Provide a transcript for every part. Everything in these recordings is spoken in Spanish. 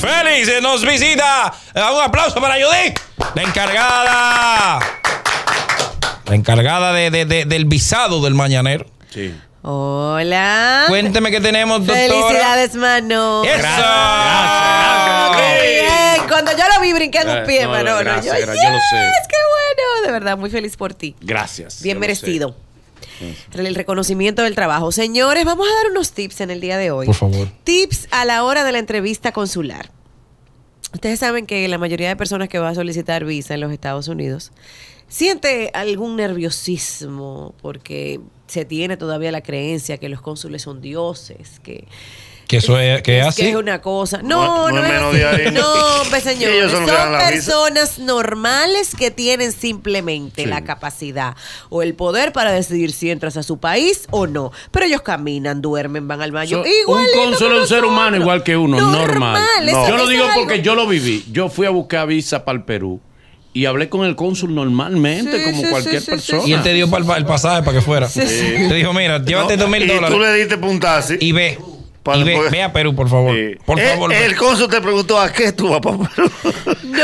Félix nos visita. Eh, Un aplauso para Judy, la encargada. La encargada de- de- de- del visado del mañanero. Sí. Hola. Cuénteme qué tenemos, doctora. Felicidades, mano. ¡Eso! Ah, qué bien. Cuando yo lo vi, brinqué en un Eh, pie, no, Manolo. gracias, yo, gracias, yo lo sé. "Yes, qué bueno. De verdad, muy feliz por ti. Gracias. Bien yo El reconocimiento del trabajo. Señores, vamos a dar unos tips en el día de hoy. Por favor. Tips a la hora de la entrevista consular. Ustedes saben que la mayoría de personas que va a solicitar visa en los Estados Unidos siente algún nerviosismo porque se tiene todavía la creencia que los cónsules son dioses, que Que eso es, que es así. que es una cosa. No, No- no, no es es menos así. de ahí. No, pues señores, son personas normales que tienen simplemente Sí. la capacidad o el poder para decidir si entras a su país o no. Pero ellos caminan, duermen, van al baño. So, Igualito un cónsul que es un ser humano igual que uno, normal. eso- Yo lo digo algo- porque yo lo viví. Yo fui a buscar visa para el Perú y hablé con el cónsul normalmente, Sí, como sí, cualquier sí, sí, persona. Y él te dio pa- el pasaje para que fuera. Te dijo, mira, llévate dos mil Y dólares. tú le diste puntazo. Y ve. Para- y ve, a Perú, por favor. Sí. Por Eh, favor. El, cónsul te preguntó a qué tú vas para Perú. No.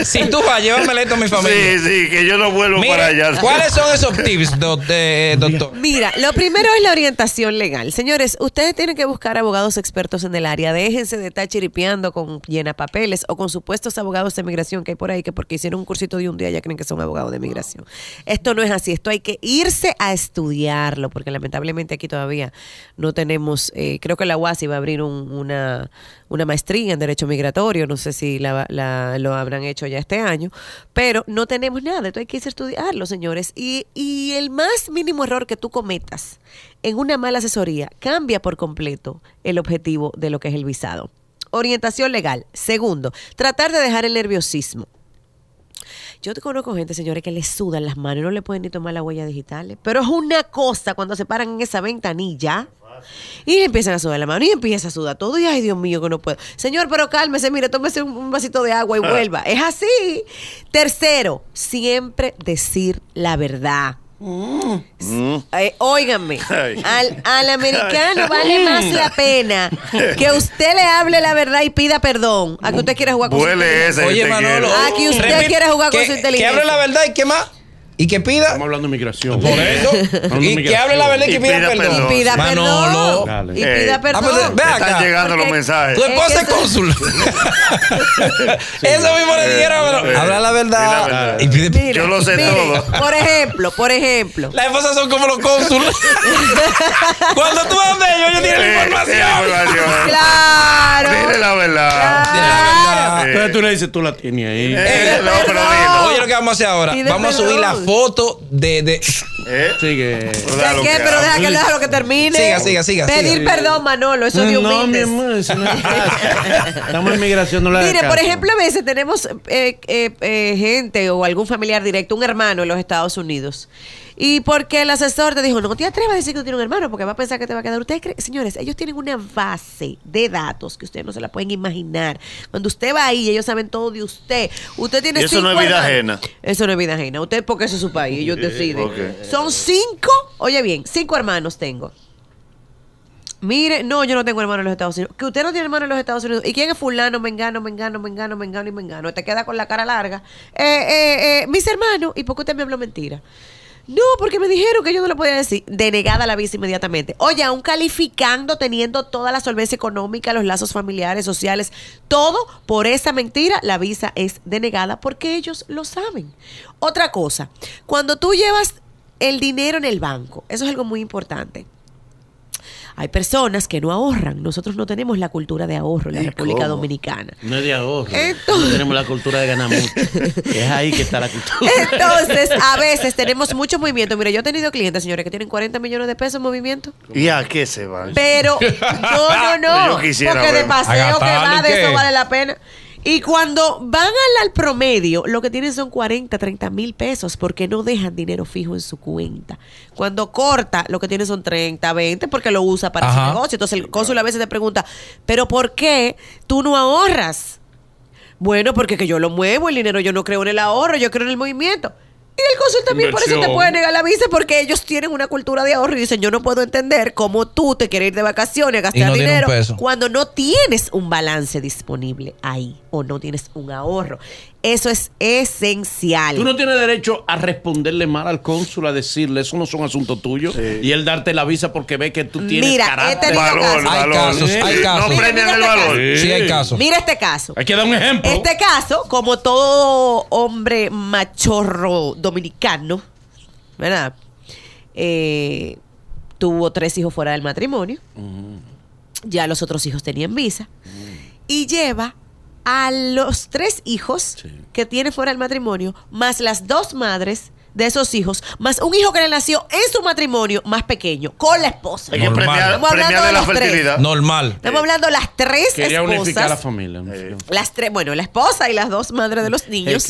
Si tú vas, llévamele esto a mi familia. Sí, sí, que yo no vuelvo Mire, para allá. ¿cuáles son esos tips, doc- eh, doctor? Mira, lo primero es la orientación legal. Señores, ustedes tienen que buscar abogados expertos en el área. Déjense de estar chiripeando con llena papeles o con supuestos abogados de migración que hay por ahí que porque hicieron un cursito de un día ya creen que son abogados de migración. Esto no es así. Esto hay que irse a estudiarlo porque lamentablemente aquí todavía no tenemos. eh, creo que la UASI va a abrir un- una, una maestría en derecho migratorio. No sé si la- la- lo habrán hecho ya este año, pero no tenemos nada. Esto hay que estudiarlo, señores. Y, y el más mínimo error que tú cometas en una mala asesoría cambia por completo el objetivo de lo que es el visado. Orientación legal. Segundo, tratar de dejar el nerviosismo. Yo te conozco gente, señores, que le sudan las manos no le pueden ni tomar las huellas digitales. Pero es una cosa cuando se paran en esa ventanilla y le empiezan a sudar la mano y empieza a sudar todo. Y ay, Dios mío, que no puedo. Señor, pero cálmese, mire, tómese un, un vasito de agua y vuelva. Es así. Tercero, siempre decir la verdad. Eh, óiganme, Ay. al, al americano vale más la pena que usted le hable la verdad y pida perdón a que usted quiera jugar con su Huele inteligencia. ese. Oye, Manolo. Ah, que usted quiere jugar con su inteligencia. Que hable la verdad y que más. Y que pida. Estamos hablando de migración. Por eso. De y que hable la verdad y que pida pida perdón. perdón. Y pida Manolo. perdón. Dale. Y pida Ah, perdón. pues, ve Te acá. están llegando los mensajes. Tu esposa Es que cónsul. Eso mismo le dijeron. pero Habla la verdad. Y pide Mire, Yo lo sé mire, todo. Por ejemplo, por ejemplo. Las esposas son como los cónsules. Cuando tú vas donde ellos, ellos tienen la información. tiene información. Claro. Dile la verdad. Dile la verdad. Entonces tú le dices, tú la tienes ahí. Eh, no, pero perdón. dilo. Oye, lo que vamos a hacer ahora. Pide Vamos a subir la perdón. Foto de. de... ¿Eh? Sigue. ¿Qué? que Pero deja que déjalo que termine. Siga, siga, siga, Pedir siga. perdón, Manolo, eso de No, mi humildes. amor, eso no es. Estamos en migración, no la Mire, por ejemplo, a veces tenemos eh, eh, eh, gente o algún familiar directo, un hermano en los Estados Unidos. Y porque el asesor te dijo, no te atrevas a decir que tú tienes un hermano porque va a pensar que te va a quedar. Ustedes creen, señores, ellos tienen una base de datos que ustedes no se la pueden imaginar. Cuando usted va ahí, ellos saben todo de usted. Usted tiene Y eso no es vida hermanos. ajena. Eso no es vida ajena. Usted, porque ese es su país, ellos deciden. ok. Son cinco, oye bien, cinco hermanos tengo. Mire, no, yo no tengo hermano en los Estados Unidos. Que usted no tiene hermano en los Estados Unidos. ¿Y quién es fulano, mengano, mengano, mengano, mengano y mengano? Te queda con la cara larga. Eh, eh, eh, mis hermanos. ¿Y por qué usted me habló mentira? No, porque me dijeron que yo no lo podía decir. Denegada la visa inmediatamente. Oye, aún calificando, teniendo toda la solvencia económica, los lazos familiares, sociales, todo por esa mentira, la visa es denegada porque ellos lo saben. Otra cosa, cuando tú llevas el dinero en el banco, eso es algo muy importante. Hay personas que no ahorran. Nosotros no tenemos la cultura de ahorro en la ¿Y República cómo? Dominicana. No es de ahorro. Entonces- Tenemos la cultura de ganar mucho. Es ahí que está la cultura. Entonces, a veces tenemos mucho movimiento. Mire, yo he tenido clientes, señores, que tienen 40 millones de pesos en movimiento. ¿Y a qué se van? Pero, no, no, no. Yo quisiera porque de paseo que va, de eso vale la pena. Y cuando van al, al promedio, lo que tienen son 40, 30 mil pesos porque no dejan dinero fijo en su cuenta. Cuando corta, lo que tiene son 30, 20 porque lo usa para Ajá. su negocio. Entonces el cónsul a veces te pregunta, ¿pero por qué tú no ahorras? Bueno, porque que yo lo muevo, el dinero yo no creo en el ahorro, yo creo en el movimiento. Y el cónsul también por eso te puede negar la visa porque ellos tienen una cultura de ahorro y dicen, yo no puedo entender cómo tú te quieres ir de vacaciones, gastar no tiene un dinero, cuando no tienes un balance disponible ahí o no tienes un ahorro. Eso es esencial. Tú no tienes derecho a responderle mal al cónsul, a decirle, eso no son asuntos tuyos. Sí. Y él darte la visa porque ve que tú tienes Mira, carácter. este Valor, caso. Hay valor. casos, hay Sí. casos. No Mira, premian el este valor. caso. Sí, hay casos. Mira este caso. Hay que dar un ejemplo. Este caso, como todo hombre machorro dominicano, ¿verdad? Eh, tuvo tres hijos fuera del matrimonio. Ya los otros hijos tenían visa. Y lleva a los tres hijos Sí. que tiene fuera del matrimonio, más las dos madres de esos hijos, más un hijo que le nació en su matrimonio más pequeño, con la esposa. Normal. Estamos hablando de de la tres. fertilidad. Normal. Estamos hablando de las tres Quería unificar a la esposas. familia. Eh. Las tres, bueno, la esposa y las dos madres de los niños.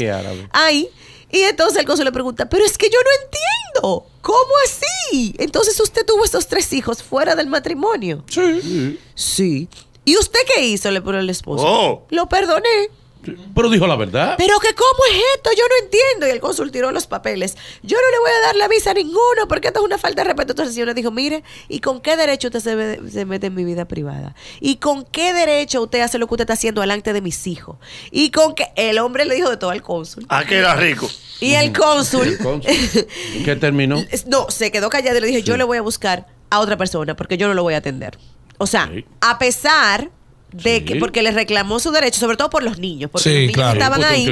Ahí. Y entonces el cónsul le pregunta, pero es que yo no entiendo. ¿Cómo así? Entonces usted tuvo estos tres hijos fuera del matrimonio. Sí. Sí. ¿Y usted qué hizo? Le pone el esposo. Oh. Lo perdoné. Pero dijo la verdad. Pero que cómo es esto, yo no entiendo. Y el cónsul tiró los papeles. Yo no le voy a dar la visa a ninguno porque esto es una falta de respeto. Entonces el señor le dijo, mire, ¿y con qué derecho usted se, ve- se mete en mi vida privada? ¿Y con qué derecho usted hace lo que usted está haciendo delante de mis hijos? Y con qué... El hombre le dijo de todo al cónsul. Ah, que era rico. Y el cónsul... El cónsul. ¿En qué terminó? No, se quedó callado y le dije, yo le voy a buscar a otra persona porque yo no lo voy a atender. O sea, Sí. a pesar de Sí. que, porque le reclamó su derecho, sobre todo por los niños, porque Sí, los niños claro. estaban ahí.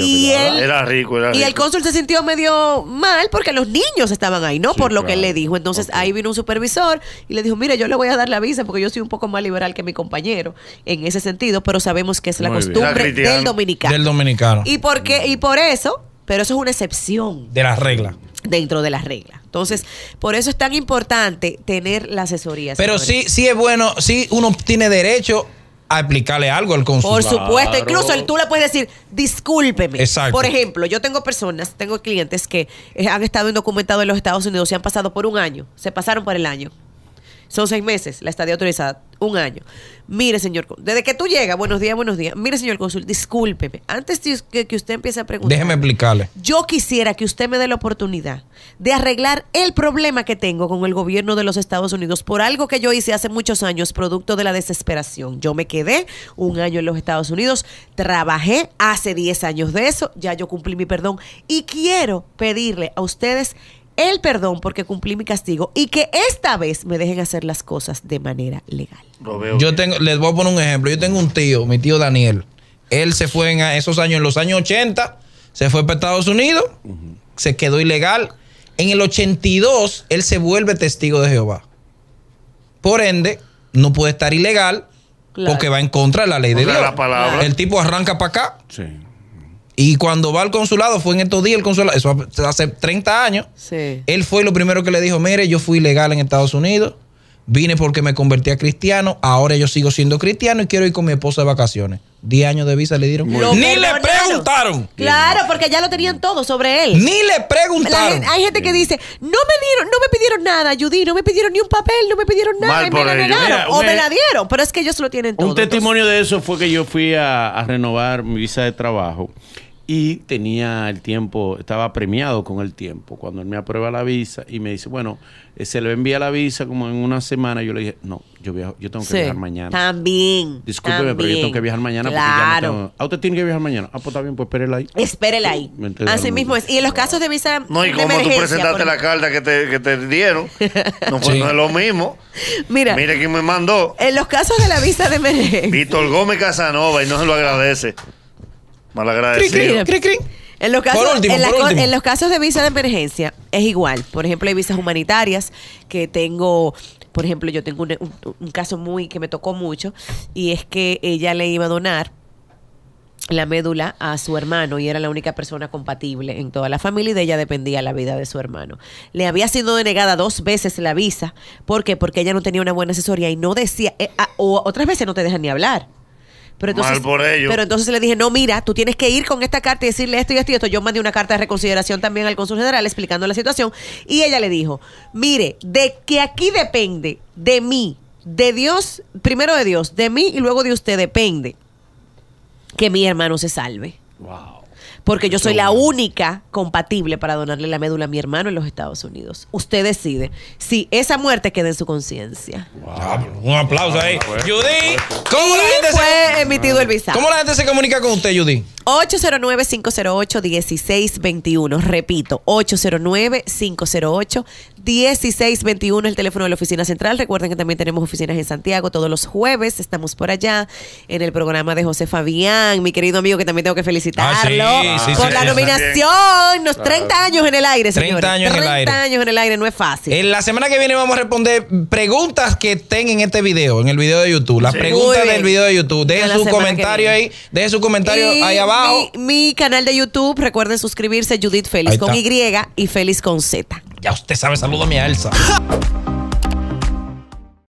y él, Era rico, era rico. y el cónsul se sintió medio mal porque los niños estaban ahí, no Sí, por lo que él le dijo. Entonces ahí vino un supervisor y le dijo, mire, yo le voy a dar la visa porque yo soy un poco más liberal que mi compañero en ese sentido, pero sabemos que es la Muy costumbre del dominicano. Del dominicano. ¿Y por qué? Y por eso, pero eso es una excepción De las reglas. dentro de las reglas. Entonces, por eso es tan importante tener la asesoría. Pero señores. sí, sí es bueno, sí uno tiene derecho a explicarle algo al cónsul. Por supuesto, Claro. incluso tú le puedes decir, discúlpeme. Exacto. Por ejemplo, yo tengo personas, tengo clientes que eh, han estado indocumentados en los Estados Unidos y han pasado por un año, se pasaron por el año. Son seis meses la estadía autorizada, un año. Mire, señor, desde que tú llegas, buenos días, buenos días. Mire, señor cónsul, discúlpeme. Antes de que, que usted empiece a preguntar. Déjeme explicarle. Yo quisiera que usted me dé la oportunidad de arreglar el problema que tengo con el gobierno de los Estados Unidos por algo que yo hice hace muchos años, producto de la desesperación. Yo me quedé un año en los Estados Unidos, trabajé hace 10 años de eso, ya yo cumplí mi perdón y quiero pedirle a ustedes el perdón porque cumplí mi castigo y que esta vez me dejen hacer las cosas de manera legal. Lo veo. Yo tengo, les voy a poner un ejemplo. Yo tengo un tío, mi tío Daniel. Él se fue en esos años, en los años 80, se fue para Estados Unidos, se quedó ilegal. En el 82, él se vuelve testigo de Jehová. Por ende, no puede estar ilegal Claro. porque va en contra de la ley de Dios. la palabra. El tipo arranca para acá Sí. Y cuando va al consulado, fue en estos días el consulado, eso hace 30 años. Sí. Él fue lo primero que le dijo, mire, yo fui ilegal en Estados Unidos, vine porque me convertí a cristiano, ahora yo sigo siendo cristiano y quiero ir con mi esposa de vacaciones. 10 años de visa le dieron. Lo Ni le preguntaron. Claro, porque ya lo tenían todo sobre él. Ni le preguntaron. gente- hay gente que dice, no me dieron, no me pidieron nada, Judy, no me pidieron ni un papel, no me pidieron nada, Mal y me la negaron, Mira, o me e- la dieron, pero es que ellos lo tienen todo. Un testimonio de eso fue que yo fui a, a renovar mi visa de trabajo y tenía el tiempo, estaba premiado con el tiempo. Cuando él me aprueba la visa y me dice, bueno, eh, se le envía la visa como en una semana, yo le dije, no, yo viajo, yo tengo que Sí, viajar mañana. También. Discúlpeme, pero yo tengo que viajar mañana porque ya Claro. no tengo. Ah, usted tiene que viajar mañana. Ah, pues está bien, pues espérela ahí. Espérela ahí. Así mismo es. Y en los casos de visa No, y de como tú presentaste por la carta que te, que te dieron, no, Sí. no es lo mismo. Mira, Mire quién me mandó. en los casos de la visa de emergencia. Víctor Gómez Casanova y no se lo agradece. Mal Cri, agradecido. cri, cri, cri. En los, casos, último, en, en los de visa de emergencia es igual. Por ejemplo, hay visas humanitarias que tengo, por ejemplo, yo tengo un, un- un caso muy que me tocó mucho y es que ella le iba a donar la médula a su hermano y era la única persona compatible en toda la familia y de ella dependía la vida de su hermano. Le había sido denegada dos veces la visa. ¿Por qué? Porque ella no tenía una buena asesoría y no decía, eh, ah, o otras veces no te dejan ni hablar. Pero entonces, Mal por ello. Pero entonces le dije, no, mira, tú tienes que ir con esta carta y decirle esto y esto y esto. Yo mandé una carta de reconsideración también al cónsul general explicando la situación. Y ella le dijo, mire, de que aquí depende de mí, de Dios, primero de Dios, de mí y luego de usted depende que mi hermano se salve. Wow. Porque yo soy la única compatible para donarle la médula a mi hermano en los Estados Unidos. Usted decide si esa muerte queda en su conciencia. Un aplauso ahí. Judy, ¿cómo la, gente se, emitido el visado. ¿cómo la gente se comunica con usted, Judy? 809-508-1621. Repito, 809-508-1621 el teléfono de la oficina central. Recuerden que también tenemos oficinas en Santiago todos los jueves. Estamos por allá en el programa de José Fabián, mi querido amigo que también tengo que felicitarlo Ah, sí, sí, por sí, la sí. nominación. Los 30 años en el aire, 30 señores. años en el 30 aire. años en el aire no es fácil. En la semana que viene vamos a responder preguntas que estén en este video, en el video de YouTube. Las Sí. preguntas del video de YouTube. Dejen su comentario ahí. Dejen su comentario Y ahí abajo. Mi, mi canal de YouTube, recuerden suscribirse, Judith Félix con. Y y Félix con Z. Ya usted sabe, saludo a mi Elsa.